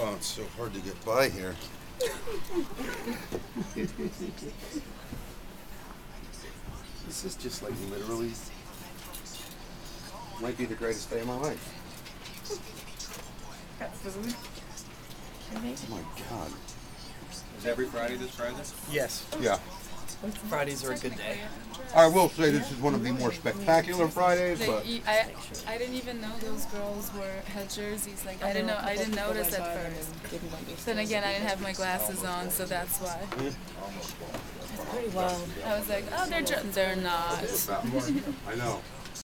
Oh, it's so hard to get by here. this is just like literally might be the greatest day of my life. Got food. Oh my god. Is every Friday this Friday? Yes, Yeah. Fridays are a good day. I will say this is one of the more spectacular Fridays, but you- I, I didn't even know those girls were had jerseys. Like I didn't know. I didn't notice at first. Then again, I didn't have my glasses on, so that's why. Pretty wild. I was like, oh, they're jer- they're not. I know.